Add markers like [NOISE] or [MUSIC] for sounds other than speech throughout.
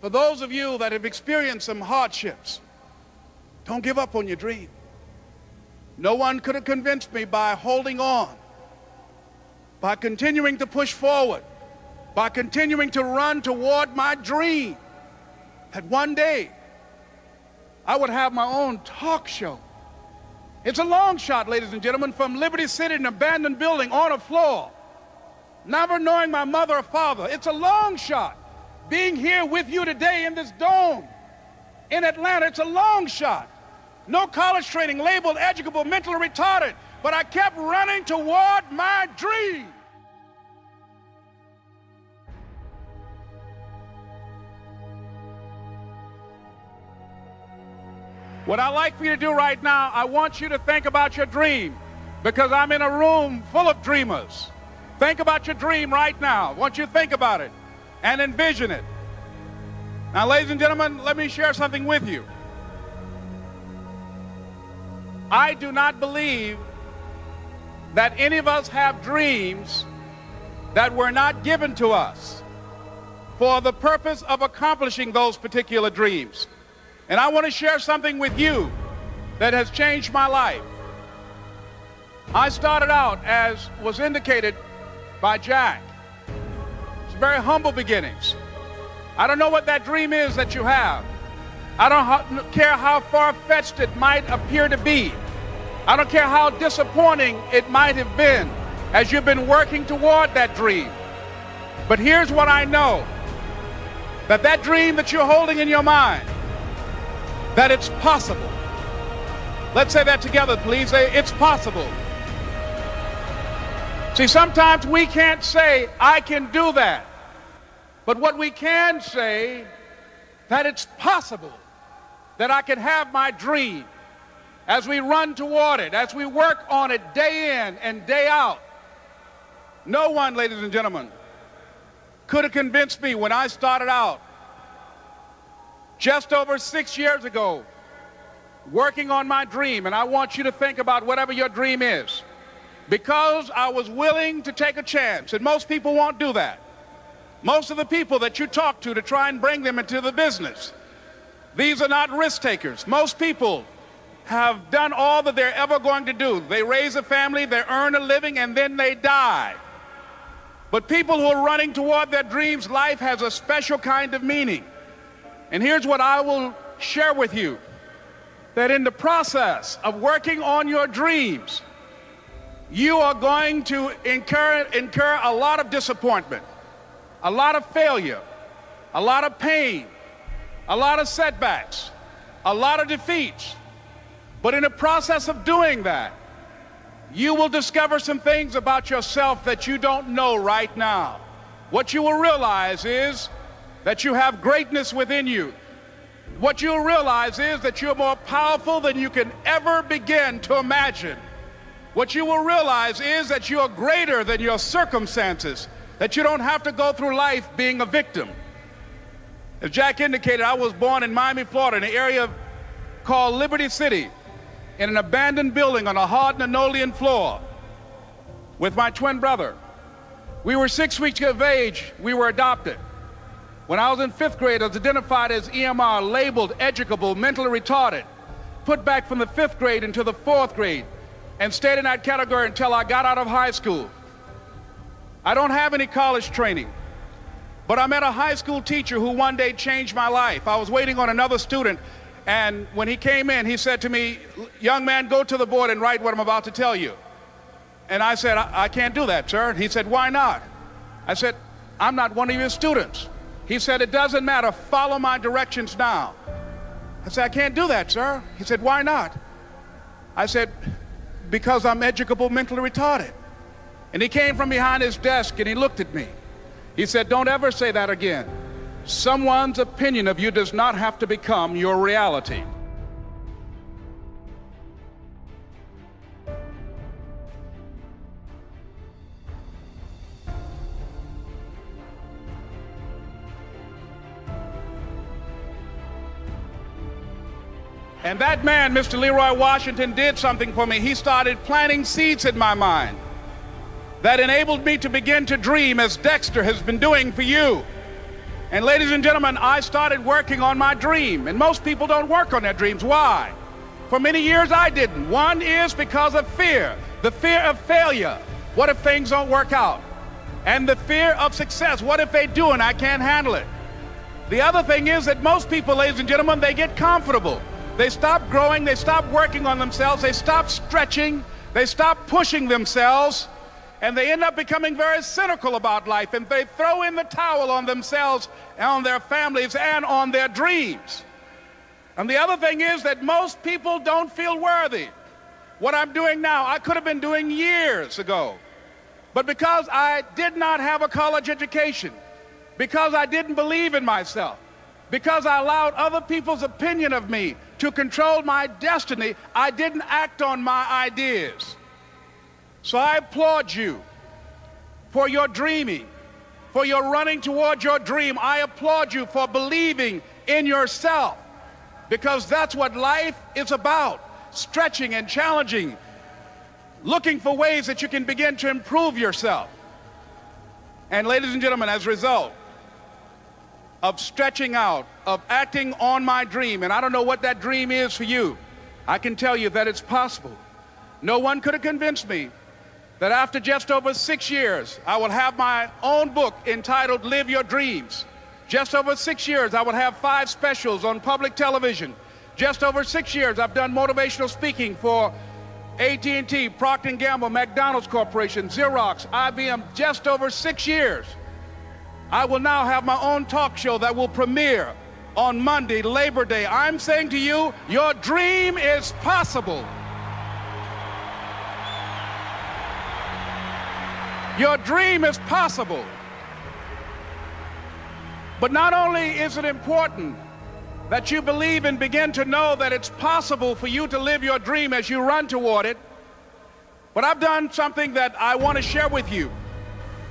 For those of you that have experienced some hardships, don't give up on your dream. No one could have convinced me by holding on, by continuing to push forward, by continuing to run toward my dream, that one day I would have my own talk show. It's a long shot, ladies and gentlemen, from Liberty City, an abandoned building on a floor, never knowing my mother or father. It's a long shot. Being here with you today in this dome in Atlanta, it's a long shot. No college training, labeled educable, mentally retarded, but I kept running toward my dream. What I'd like for you to do right now, I want you to think about your dream because I'm in a room full of dreamers. Think about your dream right now. I want you to think about it and envision it. Now, ladies and gentlemen, let me share something with you. I do not believe that any of us have dreams that were not given to us for the purpose of accomplishing those particular dreams. And I want to share something with you that has changed my life. I started out, as was indicated by Jack, very humble beginnings. I don't know what that dream is that you have. I don't care how far fetched it might appear to be. I don't care how disappointing it might have been as you've been working toward that dream. But here's what I know that that dream that you're holding in your mind, that it's possible. Let's say that together, please. Say, it's possible. See, sometimes we can't say, I can do that. But what we can say, that it's possible that I can have my dream as we run toward it, as we work on it day in and day out. No one, ladies and gentlemen, could have convinced me when I started out just over six years ago working on my dream. And I want you to think about whatever your dream is. Because I was willing to take a chance, and most people won't do that. Most of the people that you talk to to try and bring them into the business, these are not risk takers. Most people have done all that they're ever going to do. They raise a family, they earn a living, and then they die. But people who are running toward their dreams, life has a special kind of meaning. And here's what I will share with you that in the process of working on your dreams, you are going to incur, incur a lot of disappointment, a lot of failure, a lot of pain, a lot of setbacks, a lot of defeats. But in the process of doing that, you will discover some things about yourself that you don't know right now. What you will realize is that you have greatness within you. What you'll realize is that you're more powerful than you can ever begin to imagine. What you will realize is that you are greater than your circumstances, that you don't have to go through life being a victim. As Jack indicated, I was born in Miami, Florida, in an area called Liberty City in an abandoned building on a hard linoleum floor with my twin brother. We were six weeks of age. We were adopted. When I was in fifth grade, I was identified as EMR, labeled educable, mentally retarded, put back from the fifth grade into the fourth grade, and stayed in that category until I got out of high school. I don't have any college training, but I met a high school teacher who one day changed my life. I was waiting on another student and when he came in, he said to me, Young man, go to the board and write what I'm about to tell you. And I said, I, I can't do that, sir. He said, Why not? I said, I'm not one of your students. He said, It doesn't matter. Follow my directions now. I said, I can't do that, sir. He said, Why not? I said, Because I'm educable, mentally retarded. And he came from behind his desk and he looked at me. He said, Don't ever say that again. Someone's opinion of you does not have to become your reality. And that man, Mr. Leroy Washington, did something for me. He started planting seeds in my mind that enabled me to begin to dream as Dexter has been doing for you. And ladies and gentlemen, I started working on my dream. And most people don't work on their dreams. Why? For many years I didn't. One is because of fear the fear of failure. What if things don't work out? And the fear of success. What if they do and I can't handle it? The other thing is that most people, ladies and gentlemen, they get comfortable. They stop growing, they stop working on themselves, they stop stretching, they stop pushing themselves, and they end up becoming very cynical about life and they throw in the towel on themselves and on their families and on their dreams. And the other thing is that most people don't feel worthy. What I'm doing now, I could have been doing years ago. But because I did not have a college education, because I didn't believe in myself, because I allowed other people's opinion of me to control my destiny, I didn't act on my ideas. So I applaud you for your dreaming, for your running toward your dream. I applaud you for believing in yourself because that's what life is about stretching and challenging, looking for ways that you can begin to improve yourself. And, ladies and gentlemen, as a result of stretching out, of acting on my dream, and I don't know what that dream is for you, I can tell you that it's possible. No one could have convinced me that after just over six years, I will have my own book entitled Live Your Dreams. Just over six years, I will have five specials on public television. Just over six years, I've done motivational speaking for AT&T, Procter & Gamble, McDonald's Corporation, Xerox, IBM, just over six years. I will now have my own talk show that will premiere on Monday, Labor Day. I'm saying to you, your dream is possible. Your dream is possible. But not only is it important that you believe and begin to know that it's possible for you to live your dream as you run toward it, but I've done something that I want to share with you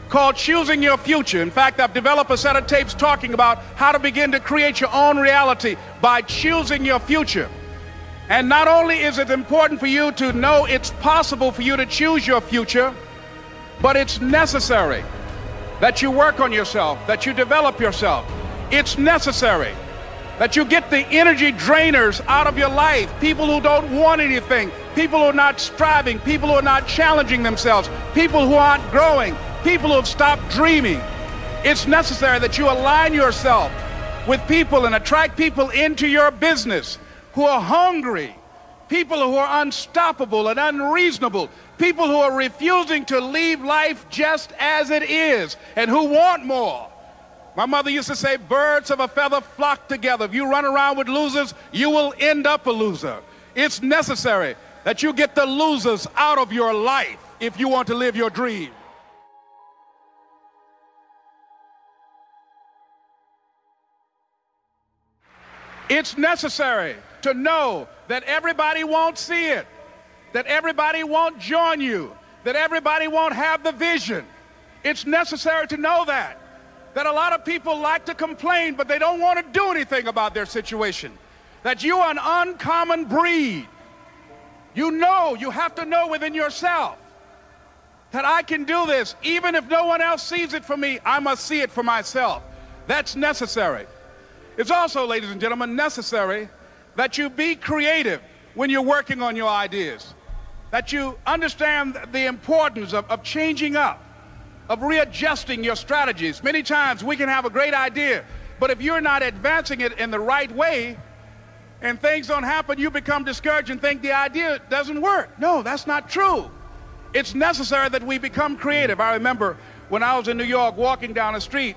called Choosing Your Future. In fact, I've developed a set of tapes talking about how to begin to create your own reality by choosing your future. And not only is it important for you to know it's possible for you to choose your future, but it's necessary that you work on yourself, that you develop yourself. It's necessary that you get the energy drainers out of your life. People who don't want anything, people who are not striving, people who are not challenging themselves, people who aren't growing, people who have stopped dreaming. It's necessary that you align yourself with people and attract people into your business who are hungry, people who are unstoppable and unreasonable, people who are refusing to leave life just as it is and who want more. My mother used to say, birds of a feather flock together. If you run around with losers, you will end up a loser. It's necessary that you get the losers out of your life if you want to live your dream. It's necessary to know that everybody won't see it that everybody won't join you, that everybody won't have the vision. It's necessary to know that. That a lot of people like to complain, but they don't want to do anything about their situation. That you are an uncommon breed. You know, you have to know within yourself that I can do this. Even if no one else sees it for me, I must see it for myself. That's necessary. It's also, ladies and gentlemen, necessary that you be creative when you're working on your ideas that you understand the importance of, of changing up, of readjusting your strategies. Many times we can have a great idea, but if you're not advancing it in the right way and things don't happen, you become discouraged and think the idea doesn't work. No, that's not true. It's necessary that we become creative. I remember when I was in New York walking down the street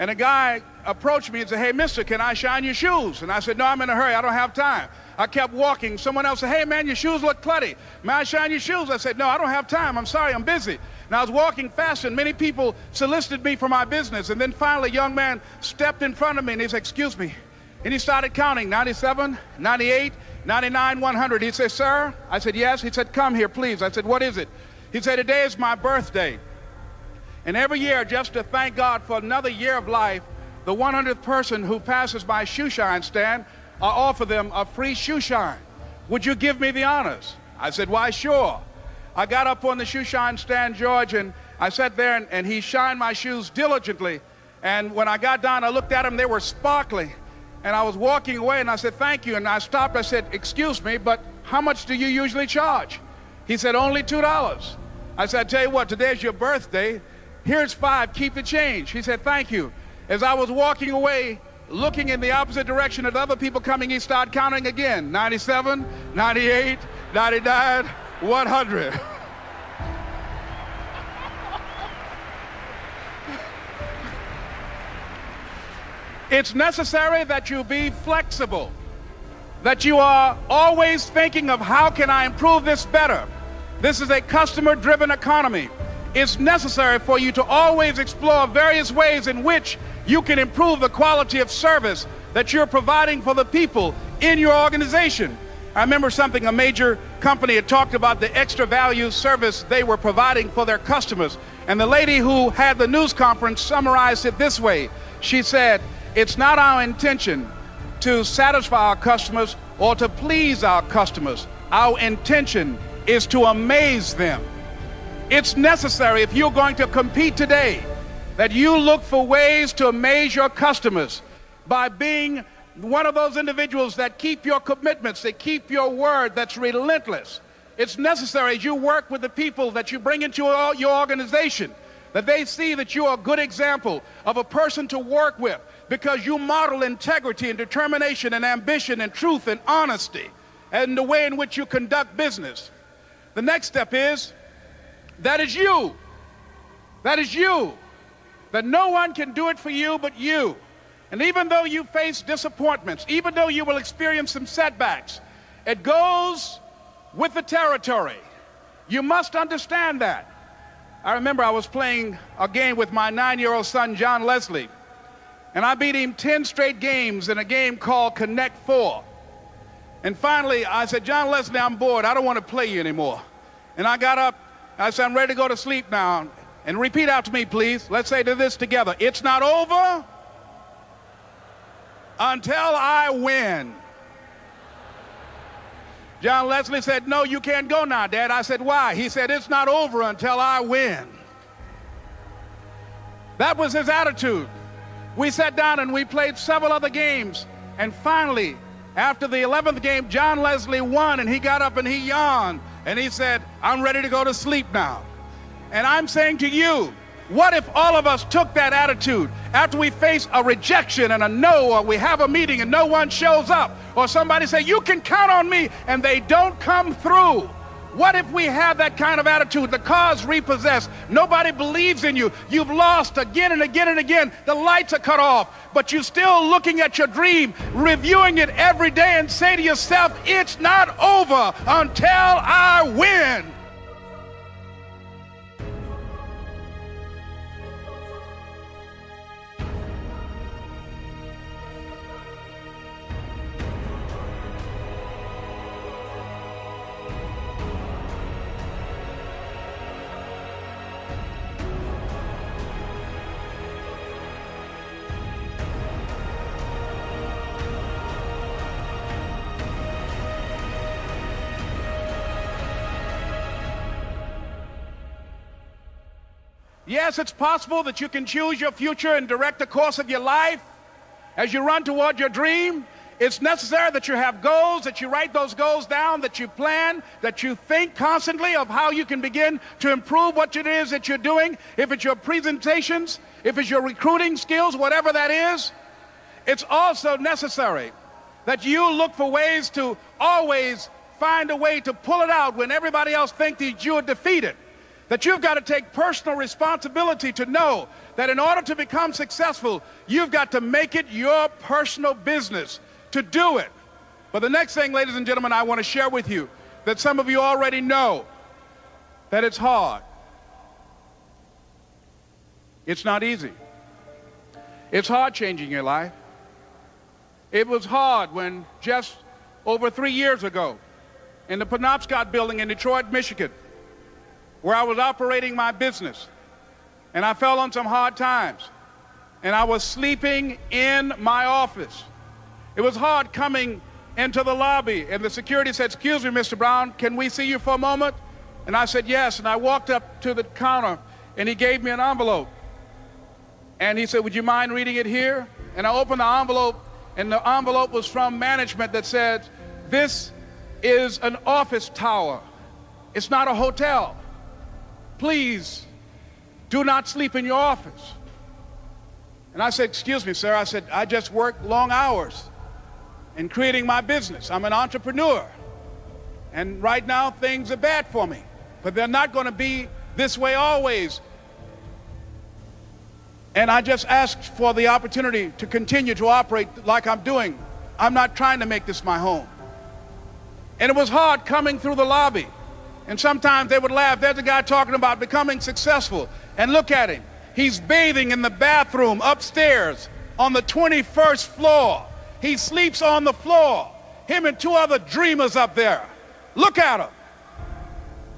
and a guy approached me and said, Hey, mister, can I shine your shoes? And I said, No, I'm in a hurry. I don't have time. I kept walking. Someone else said, Hey, man, your shoes look clutty. May I shine your shoes? I said, No, I don't have time. I'm sorry, I'm busy. And I was walking fast, and many people solicited me for my business. And then finally, a young man stepped in front of me and he said, Excuse me. And he started counting 97, 98, 99, 100. He said, Sir? I said, Yes. He said, Come here, please. I said, What is it? He said, Today is my birthday. And every year, just to thank God for another year of life, the 100th person who passes my shoe shine stand I offer them a free shoe shine. Would you give me the honors? I said, why, sure. I got up on the shoe shine stand, George, and I sat there and, and he shined my shoes diligently. And when I got down, I looked at them, they were sparkling. And I was walking away and I said, thank you. And I stopped, I said, excuse me, but how much do you usually charge? He said, only $2. I said, I tell you what, today's your birthday. Here's five, keep the change. He said, thank you. As I was walking away, looking in the opposite direction at other people coming, he started counting again. 97, 98, 99, 100. [LAUGHS] It's necessary that you be flexible, that you are always thinking of how can I improve this better. This is a customer driven economy. It's necessary for you to always explore various ways in which you can improve the quality of service that you're providing for the people in your organization. I remember something a major company had talked about the extra value service they were providing for their customers. And the lady who had the news conference summarized it this way. She said, it's not our intention to satisfy our customers or to please our customers. Our intention is to amaze them. It's necessary if you're going to compete today that you look for ways to amaze your customers by being one of those individuals that keep your commitments, that keep your word, that's relentless. It's necessary as you work with the people that you bring into your organization that they see that you are a good example of a person to work with because you model integrity and determination and ambition and truth and honesty and the way in which you conduct business. The next step is that is you. That is you. That no one can do it for you but you. And even though you face disappointments, even though you will experience some setbacks, it goes with the territory. You must understand that. I remember I was playing a game with my nine year old son, John Leslie. And I beat him 10 straight games in a game called Connect Four. And finally, I said, John Leslie, I'm bored. I don't want to play you anymore. And I got up. I said, I'm ready to go to sleep now. And repeat out to me, please. Let's say to this together. It's not over until I win. John Leslie said, No, you can't go now, Dad. I said, Why? He said, It's not over until I win. That was his attitude. We sat down and we played several other games. And finally, after the 11th game, John Leslie won and he got up and he yawned and he said, I'm ready to go to sleep now. And I'm saying to you, what if all of us took that attitude after we face a rejection and a no, or we have a meeting and no one shows up, or somebody say, You can count on me, and they don't come through? What if we have that kind of attitude? The car's repossessed. Nobody believes in you. You've lost again and again and again. The lights are cut off, but you're still looking at your dream, reviewing it every day, and say to yourself, It's not over until I win. Yes, it's possible that you can choose your future and direct the course of your life as you run toward your dream. It's necessary that you have goals, that you write those goals down, that you plan, that you think constantly of how you can begin to improve what it is that you're doing. If it's your presentations, if it's your recruiting skills, whatever that is, it's also necessary that you look for ways to always find a way to pull it out when everybody else thinks that you are defeated that you've got to take personal responsibility to know that in order to become successful, you've got to make it your personal business to do it. But the next thing, ladies and gentlemen, I want to share with you that some of you already know that it's hard. It's not easy. It's hard changing your life. It was hard when just over three years ago in the Penobscot building in Detroit, Michigan, where I was operating my business. And I fell on some hard times. And I was sleeping in my office. It was hard coming into the lobby, and the security said, Excuse me, Mr. Brown, can we see you for a moment? And I said, Yes. And I walked up to the counter, and he gave me an envelope. And he said, Would you mind reading it here? And I opened the envelope, and the envelope was from management that said, This is an office tower. It's not a hotel. Please do not sleep in your office. And I said, Excuse me, sir. I said, I just work long hours in creating my business. I'm an entrepreneur. And right now, things are bad for me. But they're not going to be this way always. And I just asked for the opportunity to continue to operate like I'm doing. I'm not trying to make this my home. And it was hard coming through the lobby. And sometimes they would laugh. There's a guy talking about becoming successful. And look at him. He's bathing in the bathroom upstairs on the 21st floor. He sleeps on the floor. Him and two other dreamers up there. Look at him.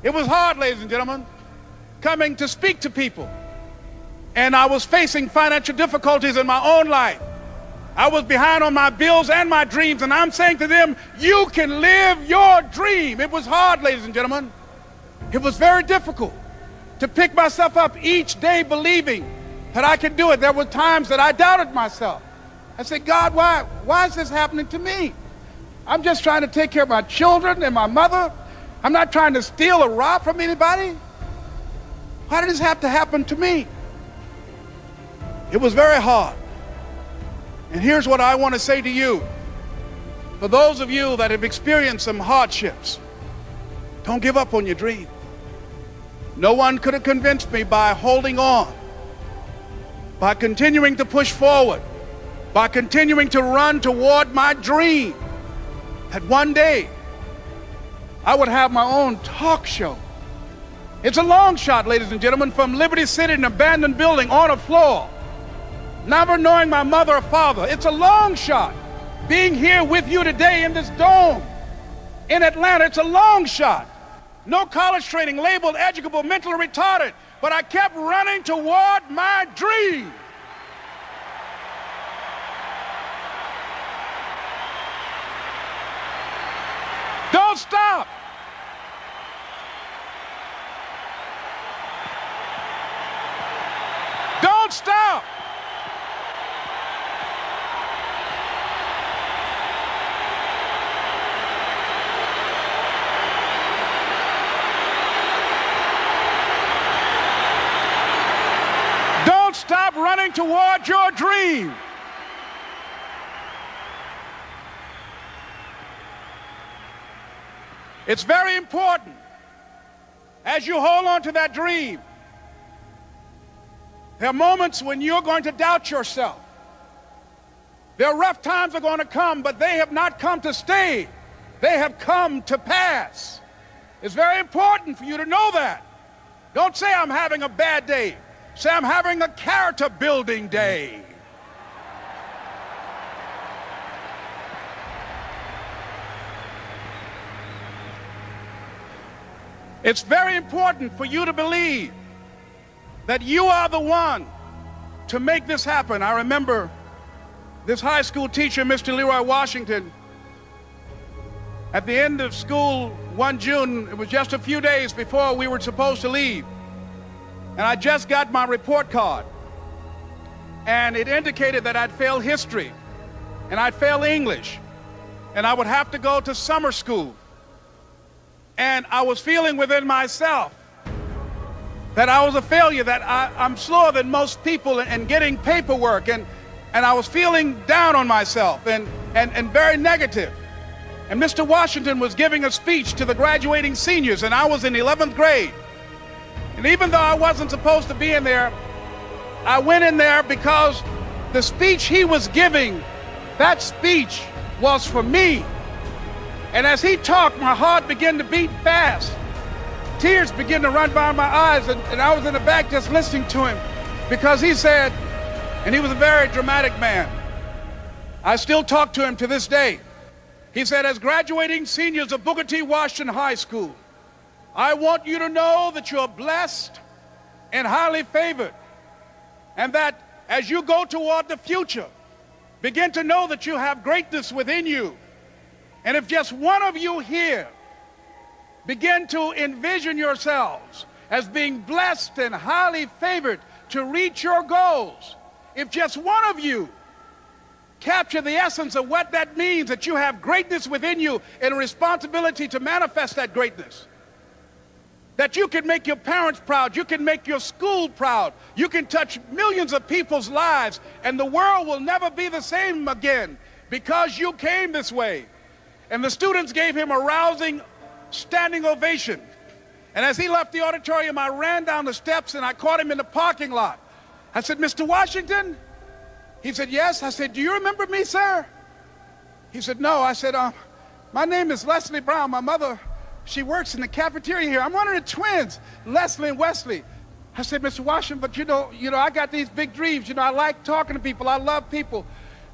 It was hard, ladies and gentlemen, coming to speak to people. And I was facing financial difficulties in my own life. I was behind on my bills and my dreams, and I'm saying to them, You can live your dream. It was hard, ladies and gentlemen. It was very difficult to pick myself up each day believing that I could do it. There were times that I doubted myself. I said, God, why, why is this happening to me? I'm just trying to take care of my children and my mother. I'm not trying to steal or rob from anybody. Why did this have to happen to me? It was very hard. And here's what I want to say to you. For those of you that have experienced some hardships, don't give up on your dream. No one could have convinced me by holding on, by continuing to push forward, by continuing to run toward my dream, that one day I would have my own talk show. It's a long shot, ladies and gentlemen, from Liberty City, an abandoned building on a floor never knowing my mother or father. It's a long shot. Being here with you today in this dome in Atlanta, it's a long shot. No college training, labeled educable, mentally retarded, but I kept running toward my dream. Don't stop. Don't stop. stop running toward your dream. It's very important as you hold on to that dream. There are moments when you're going to doubt yourself. There are rough times are going to come, but they have not come to stay. They have come to pass. It's very important for you to know that. Don't say I'm having a bad day. Say, I'm having a character building day. It's very important for you to believe that you are the one to make this happen. I remember this high school teacher, Mr. Leroy Washington, at the end of school one June, it was just a few days before we were supposed to leave. And I just got my report card. And it indicated that I'd failed history and I'd failed English. And I would have to go to summer school. And I was feeling within myself that I was a failure, that I, am slower than most people in, in getting paperwork. And, and I was feeling down on myself and, and, and very negative. And Mr. Washington was giving a speech to the graduating seniors, and I was in 11th grade. And even though I wasn't supposed to be in there, I went in there because the speech he was giving, that speech was for me. And as he talked, my heart began to beat fast. Tears began to run by my eyes, and, and I was in the back just listening to him because he said, and he was a very dramatic man. I still talk to him to this day. He said, as graduating seniors of Booker T. Washington High School, I want you to know that you're blessed and highly favored, and that as you go toward the future, begin to know that you have greatness within you. And if just one of you here begin to envision yourselves as being blessed and highly favored to reach your goals, if just one of you capture the essence of what that means that you have greatness within you and a responsibility to manifest that greatness. That you can make your parents proud, you can make your school proud, you can touch millions of people's lives, and the world will never be the same again because you came this way. And the students gave him a rousing standing ovation. And as he left the auditorium, I ran down the steps and I caught him in the parking lot. I said, Mr. Washington? He said, Yes. I said, Do you remember me, sir? He said, No. I said, uh, My name is Leslie Brown. My mother, she works in the cafeteria here. I'm one of the twins, Leslie and Wesley. I said, Mr. Washington, but you know, you know, I got these big dreams. You know, I like talking to people. I love people.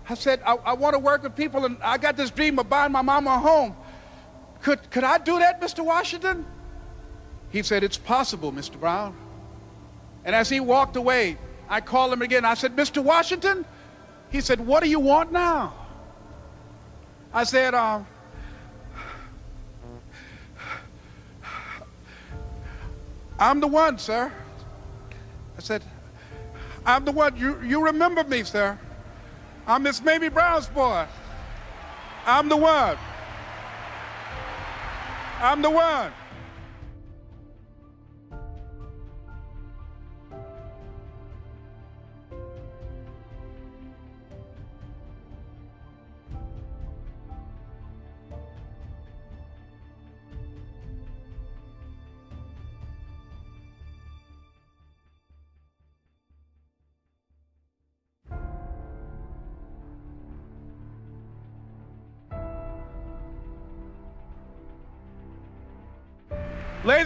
I said, I, I want to work with people, and I got this dream of buying my mama a home. Could, could I do that, Mr. Washington? He said, It's possible, Mr. Brown. And as he walked away, I called him again. I said, Mr. Washington? He said, What do you want now? I said, uh, I'm the one, sir. I said, I'm the one. You, you remember me, sir. I'm Miss Mamie Brown's boy. I'm the one. I'm the one.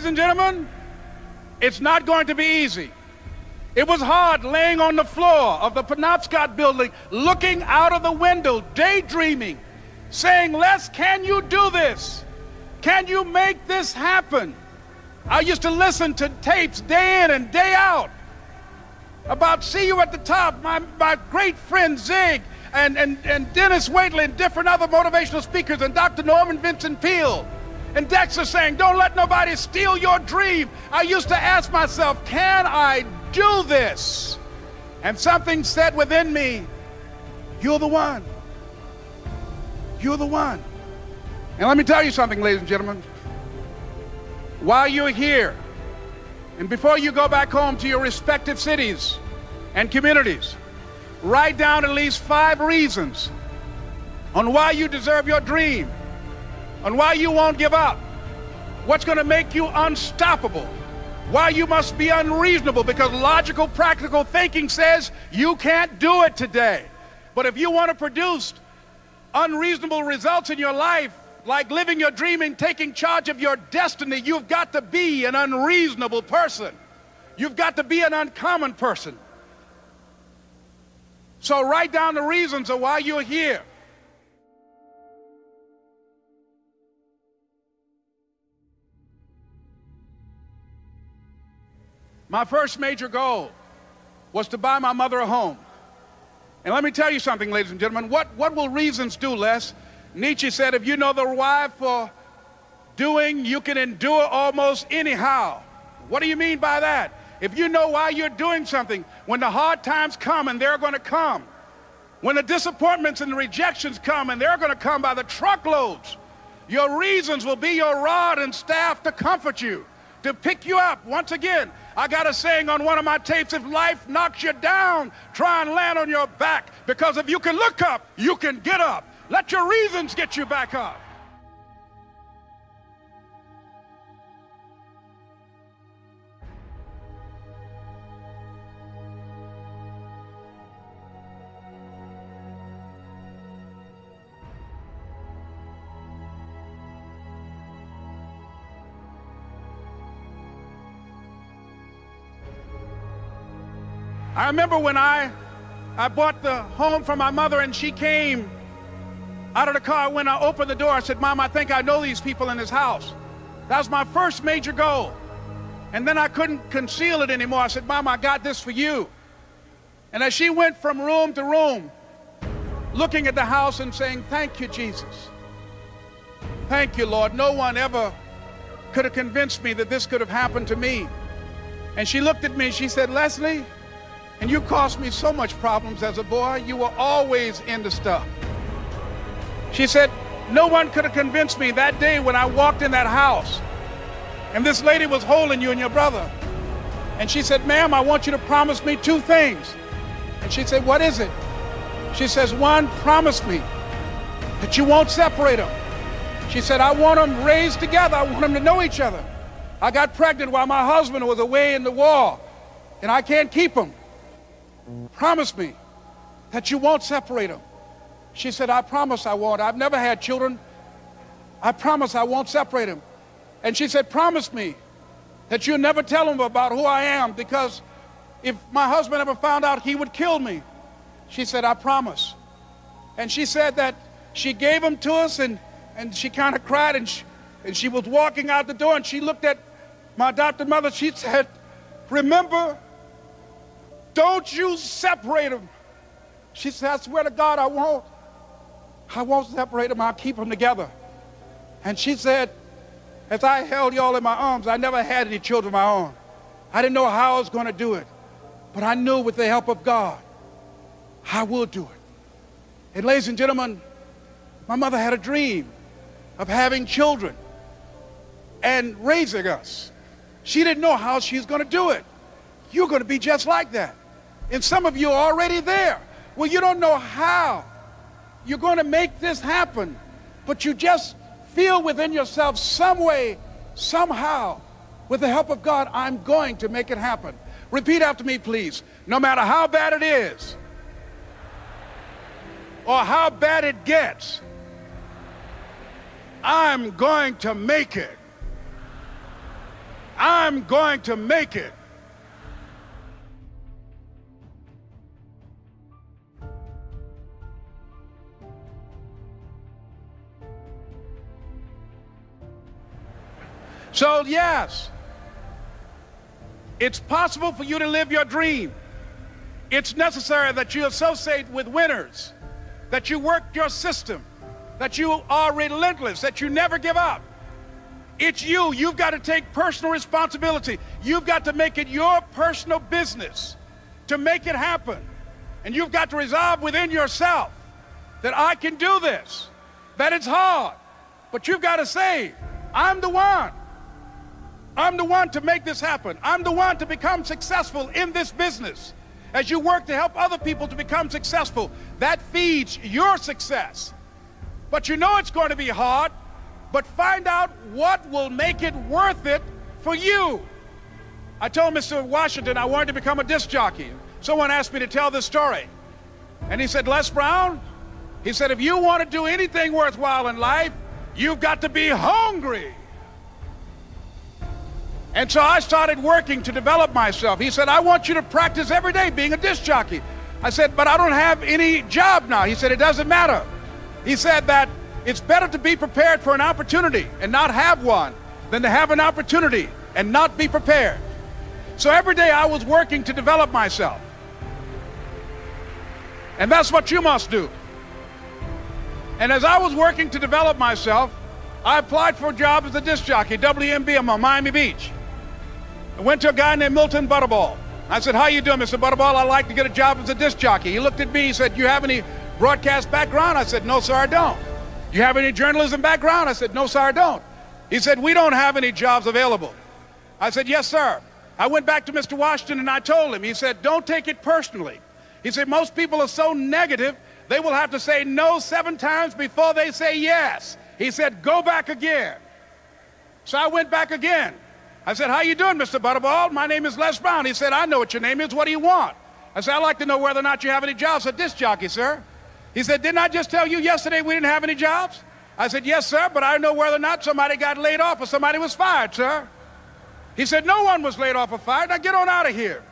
Ladies and gentlemen, it's not going to be easy. It was hard laying on the floor of the Penobscot building, looking out of the window, daydreaming, saying, Les, can you do this? Can you make this happen? I used to listen to tapes day in and day out about See You at the Top, my, my great friend Zig and, and, and Dennis Waitley and different other motivational speakers and Dr. Norman Vincent Peale. And Dexter saying, Don't let nobody steal your dream. I used to ask myself, Can I do this? And something said within me, You're the one. You're the one. And let me tell you something, ladies and gentlemen. While you're here, and before you go back home to your respective cities and communities, write down at least five reasons on why you deserve your dream on why you won't give up, what's going to make you unstoppable, why you must be unreasonable, because logical, practical thinking says you can't do it today. But if you want to produce unreasonable results in your life, like living your dream and taking charge of your destiny, you've got to be an unreasonable person. You've got to be an uncommon person. So write down the reasons of why you're here. My first major goal was to buy my mother a home. And let me tell you something, ladies and gentlemen. What, what will reasons do, Les? Nietzsche said, if you know the why for doing, you can endure almost anyhow. What do you mean by that? If you know why you're doing something, when the hard times come, and they're going to come, when the disappointments and the rejections come, and they're going to come by the truckloads, your reasons will be your rod and staff to comfort you, to pick you up. Once again, I got a saying on one of my tapes if life knocks you down, try and land on your back. Because if you can look up, you can get up. Let your reasons get you back up. I remember when I, I bought the home for my mother and she came out of the car. When I opened the door, I said, Mom, I think I know these people in this house. That was my first major goal. And then I couldn't conceal it anymore. I said, Mom, I got this for you. And as she went from room to room, looking at the house and saying, Thank you, Jesus. Thank you, Lord. No one ever could have convinced me that this could have happened to me. And she looked at me, she said, Leslie, And you caused me so much problems as a boy. You were always into stuff. She said, no one could have convinced me that day when I walked in that house and this lady was holding you and your brother. And she said, ma'am, I want you to promise me two things. And she said, what is it? She says, one, promise me that you won't separate them. She said, I want them raised together. I want them to know each other. I got pregnant while my husband was away in the war, and I can't keep them. Promise me that you won't separate them. She said, I promise I won't. I've never had children. I promise I won't separate them. And she said, promise me that you'll never tell them about who I am because if my husband ever found out, he would kill me. She said, I promise. And she said that she gave them to us and, and she kind of cried and she, and she was walking out the door and she looked at my adopted mother. She said, remember, don't you separate them. She said, I swear to God, I won't. I won't separate them. I'll keep them together. And she said, as I held y'all in my arms, I never had any children of my own. I didn't know how I was going to do it. But I knew with the help of God, I will do it. And ladies and gentlemen, my mother had a dream of having children and raising us. She didn't know how she was going to do it. You're going to be just like that. And some of you are already there. Well, you don't know how you're going to make this happen, but you just feel within yourself some way, somehow, with the help of God, I'm going to make it happen. Repeat after me, please. No matter how bad it is, or how bad it gets, I'm going to make it. I'm going to make it. So, yes, it's possible for you to live your dream. It's necessary that you associate with winners, that you work your system, that you are relentless, that you never give up. It's you. You've got to take personal responsibility. You've got to make it your personal business to make it happen. And you've got to resolve within yourself that I can do this, that it's hard, but you've got to say, I'm the one. I'm the one to make this happen. I'm the one to become successful in this business. As you work to help other people to become successful, that feeds your success. But you know it's going to be hard, but find out what will make it worth it for you. I told Mr. Washington I wanted to become a disc jockey. Someone asked me to tell this story. And he said, Les Brown, he said, if you want to do anything worthwhile in life, you've got to be hungry. And so I started working to develop myself. He said, I want you to practice every day being a disc jockey. I said, but I don't have any job now. He said, it doesn't matter. He said that it's better to be prepared for an opportunity and not have one than to have an opportunity and not be prepared. So every day I was working to develop myself. And that's what you must do. And as I was working to develop myself, I applied for a job as a disc jockey, WMBM on Miami Beach. I went to a guy named Milton Butterball. I said, how you doing, Mr. Butterball? I'd like to get a job as a disc jockey. He looked at me, he said, you have any broadcast background? I said, no, sir, I don't. You have any journalism background? I said, no, sir, I don't. He said, we don't have any jobs available. I said, yes, sir. I went back to Mr. Washington and I told him, he said, don't take it personally. He said, most people are so negative, they will have to say no seven times before they say yes. He said, go back again. So I went back again. I said, how you doing, Mr. Butterball? My name is Les Brown. He said, I know what your name is. What do you want? I said, I'd like to know whether or not you have any jobs at disc jockey, sir. He said, didn't I just tell you yesterday we didn't have any jobs? I said, yes, sir, but I know whether or not somebody got laid off or somebody was fired, sir. He said, no one was laid off or fired. Now get on out of here.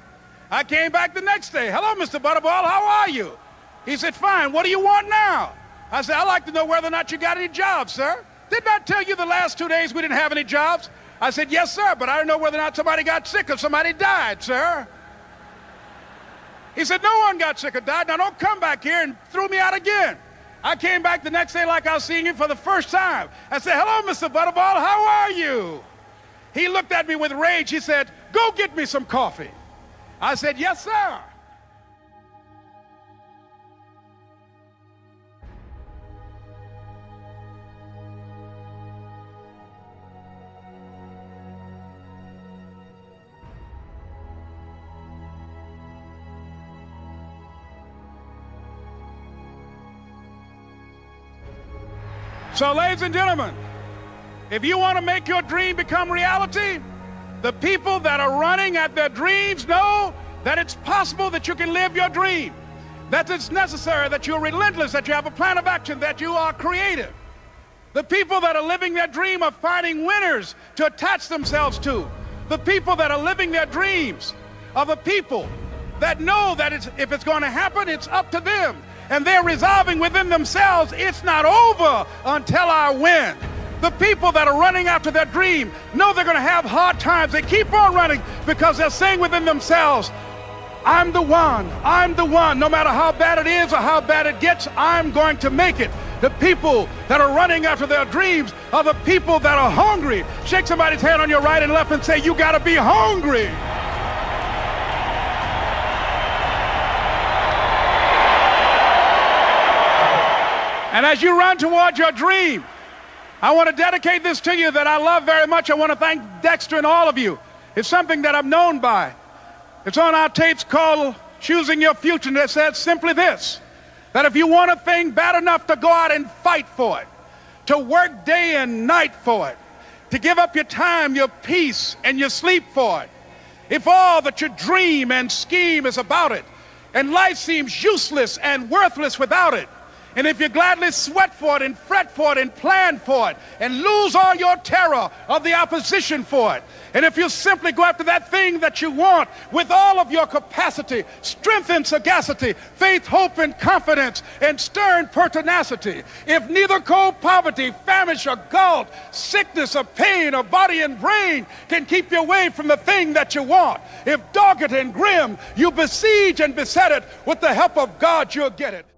I came back the next day. Hello, Mr. Butterball. How are you? He said, fine. What do you want now? I said, I'd like to know whether or not you got any jobs, sir. Didn't I tell you the last two days we didn't have any jobs? I said, yes, sir, but I don't know whether or not somebody got sick or somebody died, sir. He said, no one got sick or died. Now don't come back here and throw me out again. I came back the next day like I was seeing him for the first time. I said, hello, Mr. Butterball, how are you? He looked at me with rage. He said, go get me some coffee. I said, yes, sir. So, ladies and gentlemen, if you want to make your dream become reality, the people that are running at their dreams know that it's possible that you can live your dream, that it's necessary, that you're relentless, that you have a plan of action, that you are creative. The people that are living their dream are finding winners to attach themselves to. The people that are living their dreams are the people that know that it's, if it's going to happen, it's up to them. And they're resolving within themselves, it's not over until I win. The people that are running after their dream know they're going to have hard times. They keep on running because they're saying within themselves, I'm the one. I'm the one. No matter how bad it is or how bad it gets, I'm going to make it. The people that are running after their dreams are the people that are hungry. Shake somebody's hand on your right and left and say, You got to be hungry. And as you run towards your dream, I want to dedicate this to you that I love very much. I want to thank Dexter and all of you. It's something that I'm known by. It's on our tapes called Choosing Your Future, and it says simply this that if you want a thing bad enough to go out and fight for it, to work day and night for it, to give up your time, your peace, and your sleep for it, if all that you dream and scheme is about it, and life seems useless and worthless without it, and if you gladly sweat for it and fret for it and plan for it and lose all your terror of the opposition for it, and if you simply go after that thing that you want with all of your capacity, strength and sagacity, faith, hope, and confidence, and stern pertinacity, if neither cold poverty, famish, or gulf, sickness, or pain, or body and brain can keep you away from the thing that you want, if dogged and grim, you besiege and beset it with the help of God, you'll get it.